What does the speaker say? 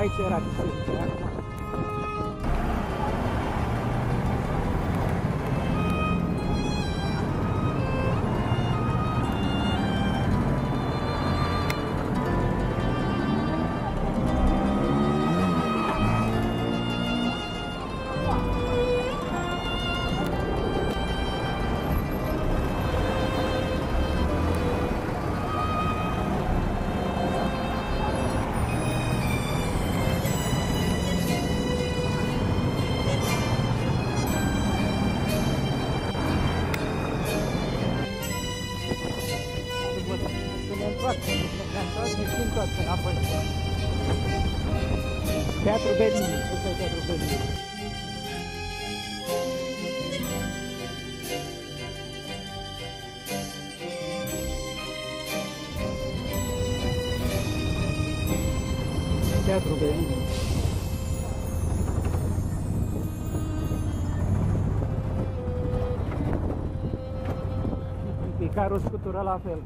Hay que Teatru Bellini. Picarul scutură la fel.